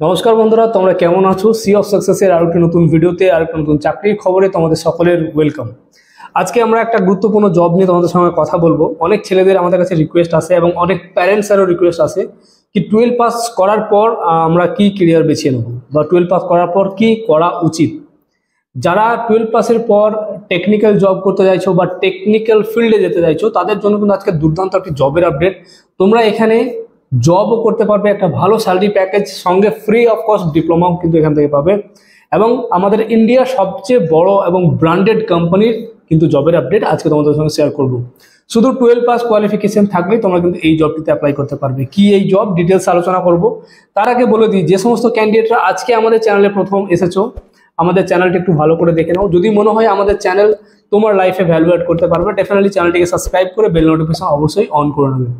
নমস্কার বন্ধুরা, তোমরা কেমন আছো? সি অফ সাকসেসের আর একটি নতুন ভিডিওতে আর একটি নতুন চাকরির খবরে তোমাদের সকলের ওয়েলকাম আজকে আমরা একটা গুরুত্বপূর্ণ জব নিয়ে তোমাদের সঙ্গে কথা বলব। অনেক ছেলেদের আমাদের কাছে রিকোয়েস্ট আসে এবং অনেক প্যারেন্টসেরও রিকোয়েস্ট আসে কি টুয়েলভ পাস করার পর আমরা কি কেরিয়ার বেছে নেব বা টুয়েলভ পাস করার পর কি করা উচিত? যারা টুয়েলভ পাসের পর টেকনিক্যাল জব করতে চাইছো বা টেকনিক্যাল ফিল্ডে যেতে চাইছো, তাদের জন্য কিন্তু আজকে দুর্দান্ত একটি জবের আপডেট তোমরা এখানে জবও করতে পারবে, একটা ভালো স্যালারি প্যাকেজ সঙ্গে ফ্রি অফ কস্ট ডিপ্লোমাও কিন্তু এখান থেকে পাবে। এবং আমাদের ইন্ডিয়ার সবচেয়ে বড় এবং ব্র্যান্ডেড কোম্পানির কিন্তু জবের আপডেট আজকে তোমাদের সঙ্গে শেয়ার করব। শুধু টুয়েলভ পাস কোয়ালিফিকেশন থাকলেই তোমরা কিন্তু এই জবটিতে অ্যাপ্লাই করতে পারবে। কি এই জব ডিটেলস আলোচনা করব। তার আগে বলে দিই, যে সমস্ত ক্যান্ডিডেটরা আজকে আমাদের চ্যানেলে প্রথম এসেছ, আমাদের চ্যানেলটি একটু ভালো করে দেখে নাও। যদি মনে হয় আমাদের চ্যানেল তোমার লাইফে ভ্যালু অ্যাড করতে পারবে ডেফিনেটলি চ্যানেলটিকে সাবস্ক্রাইব করে বেল নোটিফিকেশন অবশ্যই অন করে নেবে।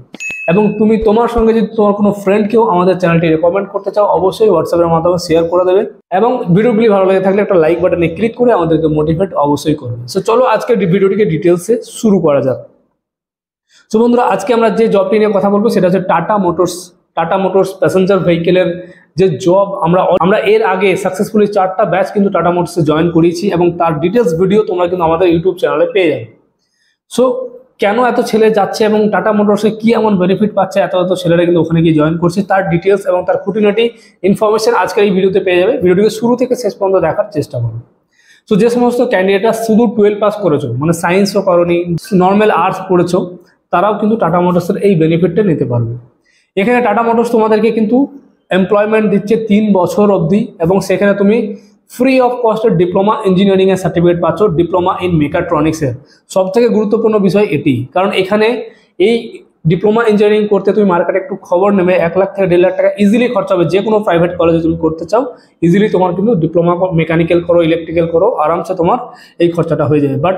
এবং তুমি তোমার সঙ্গে যদি তোমার কোনো ফ্রেন্ডকেও আমাদের চ্যানেলটি রেকমেন্ড করতে চাও, অবশ্যই হোয়াটসঅ্যাপের মাধ্যমে শেয়ার করে দেবে এবং ভিডিওগুলি ভালো লাগে থাকলে একটা লাইক বাটনে ক্লিক করে আমাদেরকে মোটিভেট অবশ্যই করবে। সো চলো আজকে ভিডিওটিকে ডিটেলসে শুরু করা যাক। সো বন্ধুরা, আজকে আমরা যে জবটি নিয়ে কথা বলব, সেটা হচ্ছে Tata Motors Tata Motors passenger ভেহিকেলের যে জব আমরা আমরা এর আগে সাকসেসফুলি চারটা ব্যাচ কিন্তু টাটা মোটরসে জয়েন করিয়েছি এবং তার ডিটেলস ভিডিও তোমরা কিন্তু আমাদের ইউটিউব চ্যানেলে পেয়ে যাবে। সো কেন এত ছেলে যাচ্ছে এবং টাটা মোটরসে কি এমন বেনিফিট পাচ্ছে? এত এত ছেলেরা কিন্তু ওখানে গিয়ে জয়েন করছে। তার ডিটেলস এবং তার খুঁটিনাটি ইনফরমেশন আজকের এই ভিডিওতে পেয়ে যাবে। ভিডিওটিকে শুরু থেকে শেষ পর্যন্ত দেখার চেষ্টা করো সো যে সমস্ত ক্যান্ডিডেটরা শুধু টুয়েলভ পাস করেছ মানে সায়েন্সও করনি নর্মাল আর্টস পড়েছো, তারাও কিন্তু টাটা মোটরসের এই বেনিফিটটা নিতে পারবে। এখানে টাটা মোটরস তোমাদেরকে কিন্তু এমপ্লয়মেন্ট দিচ্ছে তিন বছর অবধি এবং সেখানে তুমি ফ্রি অফ কস্টের ডিপ্লোমা ইঞ্জিনিয়ারিংয়ের সার্টিফিকেট পাচ্ছ ডিপ্লোমা ইন মেকাট্রনিক্সের সব থেকে গুরুত্বপূর্ণ বিষয় এটি। কারণ এখানে এই ডিপ্লোমা ইঞ্জিনিয়ারিং করতে তুমি মার্কেটে একটু খবর নেবে, এক লাখ থেকে দেড় লাখ টাকা ইজিলি খরচা হবে। যে কোনো প্রাইভেট কলেজে তুমি করতে চাও ইজিলি তোমার কিন্তু ডিপ্লোমা মেকানিক্যাল করো ইলেকট্রিক্যাল করো, আরামসে তোমার এই খরচাটা হয়ে যাবে। বাট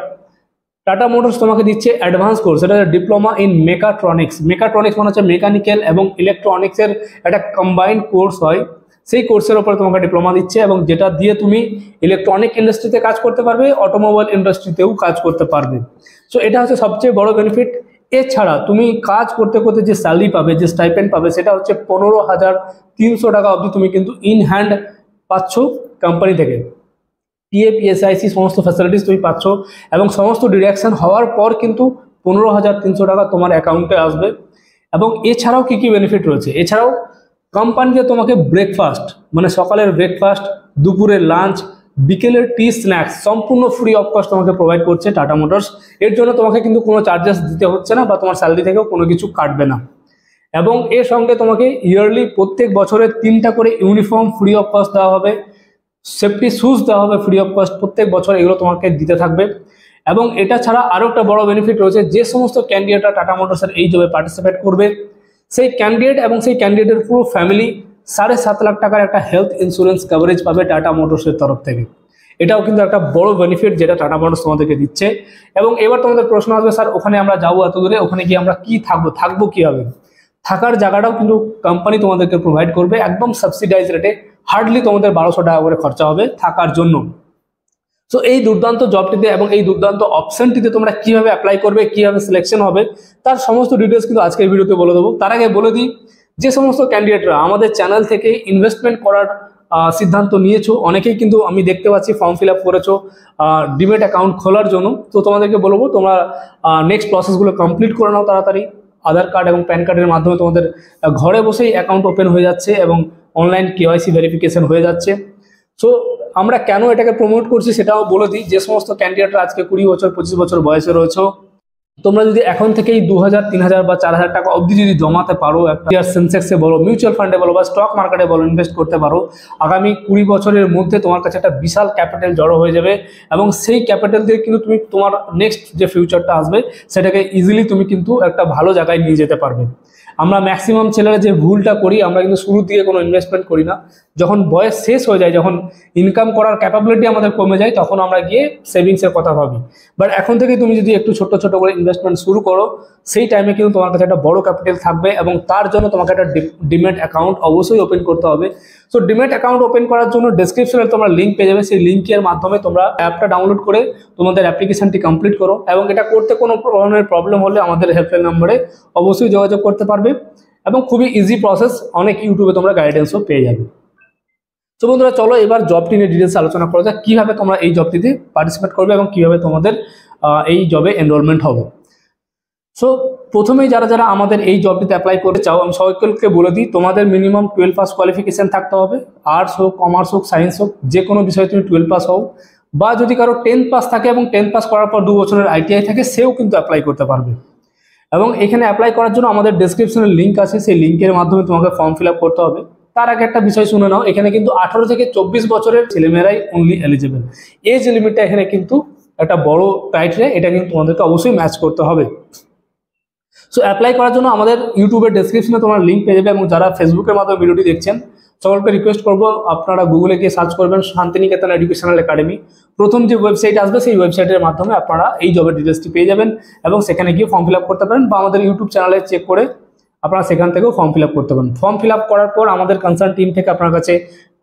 টাটা মোটরস তোমাকে দিচ্ছে অ্যাডভান্স কোর্স সেটা ডিপ্লোমা ইন মেকাট্রনিক্স মেকাট্রনিক্স মানে হচ্ছে মেকানিক্যাল এবং ইলেকট্রনিক্সের একটা কম্বাইন্ড কোর্স হয়। সেই কোর্সের উপরে তোমাকে ডিপ্লোমা দিচ্ছে এবং যেটা দিয়ে তুমি ইলেকট্রনিক ইন্ডাস্ট্রিতে কাজ করতে পারবে অটোমোবাইল ইন্ডাস্ট্রিতেও কাজ করতে পারবে। সো এটা হচ্ছে সবচেয়ে বড় বেনিফিট এছাড়া তুমি কাজ করতে করতে যে স্যালারি পাবে, যে স্টাইপেন্ড পাবে, সেটা হচ্ছে পনেরো হাজার তিনশো টাকা অবধি তুমি কিন্তু ইন হ্যান্ড পাচ্ছ কোম্পানি থেকে। পিএসআইসি সমস্ত ফ্যাসিলিটিস তুমি পাচ্ছ এবং সমস্ত ডিরেকশন হওয়ার পর কিন্তু পনেরো হাজার তিনশো টাকা তোমার অ্যাকাউন্টে আসবে। এবং এছাড়াও কি কি বেনিফিট রয়েছে? এছাড়াও কোম্পানিতে তোমাকে ব্রেকফাস্ট মানে সকালের ব্রেকফাস্ট দুপুরের লাঞ্চ বিকেলের টি স্ন্যাক্স সম্পূর্ণ ফ্রি অফ কস্ট তোমাকে প্রোভাইড করছে টাটা মোটরস এর জন্য তোমাকে কিন্তু কোনো চার্জেস দিতে হচ্ছে না বা তোমার স্যালারি থেকেও কোনো কিছু কাটবে না। এবং এর সঙ্গে তোমাকে ইয়ারলি প্রত্যেক বছরে তিনটা করে ইউনিফর্ম ফ্রি অফ কস্ট দেওয়া হবে। সেফটি শুজ দেওয়া হবে ফ্রি অফ কস্ট প্রত্যেক বছর, এগুলো তোমাকে দিতে থাকবে। এবং এটা ছাড়া আরও একটা বড় বেনিফিট রয়েছে, যে সমস্ত ক্যান্ডিডেটরা টাটা মোটরসের এই জবে পার্টিসিপেট করবে সেই ক্যান্ডিডেট এবং সেই ক্যান্ডিডেটের পুরো ফ্যামিলি সাড়ে সাত লাখ টাকার একটা হেলথ ইন্স্যুরেন্স কভারেজ পাবে টাটা মোটরসের তরফ থেকে। এটাও কিন্তু একটা বড় বেনিফিট যেটা টাটা মোটরস তোমাদেরকে দিচ্ছে। এবং এবার তোমাদের প্রশ্ন আসবে, স্যার, ওখানে আমরা যাব এত দূরে? ওখানে গিয়ে আমরা কি থাকব? থাকব কীভাবে? থাকার জায়গাটাও কিন্তু কোম্পানি তোমাদেরকে প্রোভাইড করবে। একদম সাবসিডাইজ রেটে হার্ডলি তোমাদের বারোশো টাকা করে খরচা হবে থাকার জন্য। সো এই দুর্দান্ত জবটিতে এবং এই দুর্দান্ত অপশনটিতে তোমরা কীভাবে অ্যাপ্লাই করবে, কীভাবে সিলেকশন হবে, তার সমস্ত ডিটেলস কিন্তু আজকের ভিডিওতে বলে দেবো। তার আগে বলে দিই, যে সমস্ত ক্যান্ডিডেটরা আমাদের চ্যানেল থেকে ইনভেস্টমেন্ট করার সিদ্ধান্ত নিয়েছো, অনেকেই কিন্তু আমি দেখতে পাচ্ছি ফর্ম ফিল আপ করেছ ডিমেট অ্যাকাউন্ট খোলার জন্য। তো তোমাদেরকে বলব, তোমরা নেক্সট প্রসেসগুলো কমপ্লিট করে নাও তাড়াতাড়ি। আধার কার্ড এবং প্যান কার্ডের মাধ্যমে তোমাদের ঘরে বসেই অ্যাকাউন্ট ওপেন হয়ে যাচ্ছে এবং অনলাইন কেওয়াইসি ভেরিফিকেশন হয়ে যাচ্ছে। সো আমরা কেন এটাকে প্রমোট করছি সেটাও বলে দিই। যে সমস্ত ক্যান্ডিডেটরা আজকে কুড়ি বছর, পঁচিশ বছর বয়সে রয়েছে তোমরা যদি এখন থেকেই দু হাজার তিন হাজার বা চার হাজার টাকা অবধি যদি জমাতে পারো, একটা সেন্সেক্সে বলো মিউচুয়াল ফান্ডে বলো বা স্টক মার্কেটে বলো ইনভেস্ট করতে পারো, আগামী কুড়ি বছরের মধ্যে তোমার কাছে একটা বিশাল ক্যাপিটাল জড়ো হয়ে যাবে এবং সেই ক্যাপিটাল দিয়ে কিন্তু তুমি তোমার নেক্সট যে ফিউচারটা আসবে, সেটাকে ইজিলি তুমি কিন্তু একটা ভালো জায়গায় নিয়ে যেতে পারবে। আমরা ম্যাক্সিমাম ছেলেরা যে ভুলটা করি, আমরা কিন্তু শুরু দিয়ে কোনো ইনভেস্টমেন্ট করি না। যখন বয়স শেষ হয়ে যায়, যখন ইনকাম করার ক্যাপাবিলিটি আমাদের কমে যায়, তখন আমরা গিয়ে সেভিংসের কথা ভাবি। বাট এখন থেকে তুমি যদি একটু ছোট ছোট করে ইনভেস্টমেন্ট শুরু করো, সেই টাইমে কিন্তু তোমার কাছে একটা বড় ক্যাপিটাল থাকবে এবং তার জন্য তোমাকে একটা ডিমেট অ্যাকাউন্ট অবশ্যই ওপেন করতে হবে। সো ডিমেট অ্যাকাউন্ট ওপেন করার জন্য ডিসক্রিপশনে তোমরা লিঙ্ক পেয়ে যাবে, সেই লিঙ্কের মাধ্যমে তোমরা অ্যাপটা ডাউনলোড করে তোমাদের অ্যাপ্লিকেশনটি কমপ্লিট করো এবং এটা করতে কোনো ধরনের প্রবলেম হলে আমাদের হেল্পলাইন নম্বরে অবশ্যই যোগাযোগ করতে পারবে এবং খুবই ইজি প্রসেস অনেক ইউটিউবে তোমরা গাইডেন্সও পেয়ে যাবে। তো বন্ধুরা, চলো এবার জবটি নিয়ে ডিটেলস আলোচনা করা যাক, কীভাবে তোমরা এই জবটিতে পার্টিসিপেট করবে এবং কীভাবে তোমাদের এই জবে এনরোলমেন্ট হবে। সো প্রথমেই যারা যারা আমাদের এই জবটিতে অ্যাপ্লাই করতে চাও, আমি সকলকে বলে দিই, তোমাদের মিনিমাম টুয়েলভ পাস কোয়ালিফিকেশান থাকতে হবে। আর্টস হোক কমার্স হোক সায়েন্স হোক, যে কোনো বিষয়ে তুমি টুয়েলভ পাস হও। বা যদি কারও টেন্থ পাস থাকে এবং টেন্থ পাস করার পর দু বছরের আইটিআই থাকে, সেও কিন্তু অ্যাপ্লাই করতে পারবে। এবং এখানে অ্যাপ্লাই করার জন্য আমাদের ডেসক্রিপশনের লিঙ্ক আছে, সেই লিঙ্কের মাধ্যমে তোমাকে ফর্ম ফিল করতে হবে। তার আগে একটা বিষয় শুনে নাও, এখানে কিন্তু আঠারো থেকে চব্বিশ বছরের ছেলেমেয়েরাই অনলি এলিজিবল এজ লিমিটটা এখানে কিন্তু একটা বড় ক্রাইটেরিয়া এটা কিন্তু তোমাদেরকে অবশ্যই ম্যাচ করতে হবে। সো অ্যাপ্লাই করার জন্য আমাদের ইউটিউবের ডেসক্রিপশনে তোমার লিঙ্ক পেয়ে যাবে এবং যারা ফেসবুকের মাধ্যমে ভিডিওটি দেখছেন, সকলকে রিকোয়েস্ট করব আপনারা গুগলে গিয়ে সার্চ করবেন শান্তিনিকেতন এডুকেশনাল একাডেমি প্রথম যে ওয়েবসাইট আসবে, সেই ওয়েবসাইটের মাধ্যমে আপনারা এই জবের ডিটেলসটি পেয়ে যাবেন এবং সেখানে গিয়ে ফর্ম ফিল করতে পারেন বা আমাদের ইউটিউব চ্যানেলে চেক করে আপনারা সেখান থেকেও ফর্ম ফিল করতে পারেন। ফর্ম ফিল করার পর আমাদের কনসার্ন টিম থেকে আপনার কাছে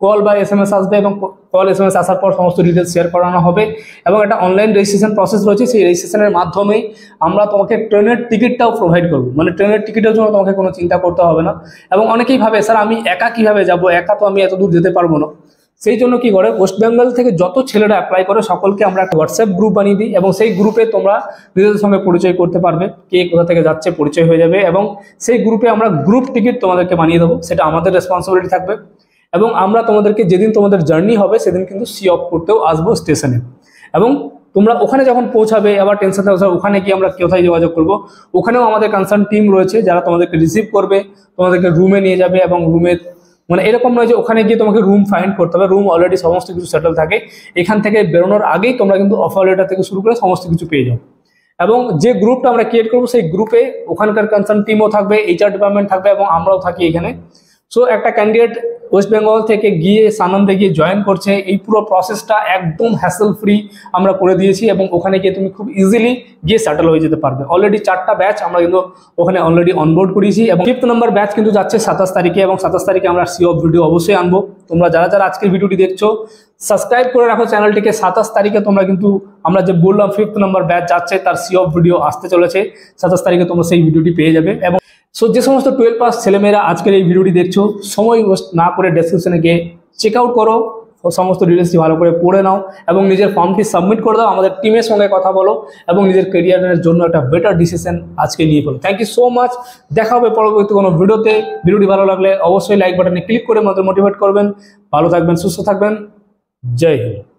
কল বা এস এম এস আসবে এবং কল এস এম এস আসার পর সমস্ত ডিটেলস শেয়ার করানো হবে এবং একটা অনলাইন রেজিস্ট্রেশন প্রসেস রয়েছে। সেই রেজিস্ট্রেশনের মাধ্যমেই আমরা তোমাকে ট্রেনের টিকিটটাও প্রোভাইড করব। মানে ট্রেনের টিকিটের জন্য তোমাকে কোনো চিন্তা করতে হবে না। এবং অনেকেই ভাবে, স্যার, আমি একা কীভাবে যাব? একা তো আমি এত দূর যেতে পারব না। সেই জন্য কি করে? ওয়েস্ট বেঙ্গল থেকে যত ছেলেরা অ্যাপ্লাই করে, সকলকে আমরা একটা হোয়াটসঅ্যাপ গ্রুপ বানিয়ে দিই এবং সেই গ্রুপে তোমরা নিজেদের সঙ্গে পরিচয় করতে পারবে, কে কোথা থেকে যাচ্ছে, পরিচয় হয়ে যাবে এবং সেই গ্রুপে আমরা গ্রুপ টিকিট তোমাদেরকে বানিয়ে দেবো, সেটা আমাদের রেসপন্সিবিলিটি থাকবে এবং আমরা তোমাদেরকে যেদিন তোমাদের জার্নি হবে, সেদিন কিন্তু সি অফ করতেও আসব স্টেশনে এবং তোমরা ওখানে যখন পৌঁছাবে, আবার টেনশন থাকবে ওখানে গিয়ে আমরা কোথায় যোগাযোগ করব? ওখানেও আমাদের কনসার্ন টিম রয়েছে, যারা তোমাদেরকে রিসিভ করবে, তোমাদেরকে রুমে নিয়ে যাবে এবং রুমে মানে এরকম নয় যে ওখানে গিয়ে তোমাকে রুম ফাইন্ড করতে হবে। রুম অলরেডি সমস্ত কিছু সেটেল থাকে। এখান থেকে বেরোনোর আগেই তোমরা কিন্তু অফার লেটার থেকে শুরু করে সমস্ত কিছু পেয়ে যাও। এবং যে গ্রুপটা আমরা ক্রিয়েট করব, সেই গ্রুপে ওখানকার কনসার্ন টিমও থাকবে এইচআর ডিপার্টমেন্ট থাকবে এবং আমরাও থাকি এখানে। সো একটা ক্যান্ডিডেট ওয়েস্ট বেঙ্গল থেকে গিয়ে সানন্দে গিয়ে জয়েন করছে। এই পুরো প্রসেসটা একদম হ্যাসেল ফ্রি আমরা করে দিয়েছি এবং ওখানে গিয়ে তুমি খুব ইজিলি গিয়ে স্যাটেল হয়ে যেতে পারবে। অলরেডি চারটা ব্যাচ আমরা কিন্তু ওখানে অলরেডি অনবোর্ড করিয়েছি এবং ফিফথ নম্বর ব্যাচ কিন্তু যাচ্ছে সাতাশ তারিখে এবং সাতাশ তারিখে আমরা সি অফ ভিডিও অবশ্যই আনব। তোমরা যারা যারা আজকের ভিডিওটি দেখছ সাবস্ক্রাইব করে রাখো চ্যানেলটিকে সাতাশ তারিখে তোমরা কিন্তু, আমরা যে বললাম ফিফথ নাম্বার ব্যাচ যাচ্ছে, তার সি অফ ভিডিও আসতে চলেছে। সাতাশ তারিখে তোমরা সেই ভিডিওটি পেয়ে যাবে এবং সো যে সমস্ত টুয়েলভ পাস ছেলেমেয়েরা আজকের এই ভিডিওটি দেখছ, সময় ওয়েস্ট না করে ডেসক্রিপশনে গিয়ে চেক আউট করো। সমস্ত ডিটেলসটি ভালো করে পড়ে নাও এবং নিজের ফর্মটি সাবমিট করে দাও, আমাদের টিমের সঙ্গে কথা বলো এবং নিজের কেরিয়ারের জন্য একটা বেটার ডিসিশন আজকে নিয়ে ফেলো। থ্যাংক ইউ সো মাচ দেখা হবে পরবর্তী কোনো ভিডিওতে ভিডিওটি ভালো লাগলে অবশ্যই লাইক বাটনে ক্লিক করে আমাদের মোটিভেট করবেন। ভালো থাকবেন, সুস্থ থাকবেন। জয় হিন্দ।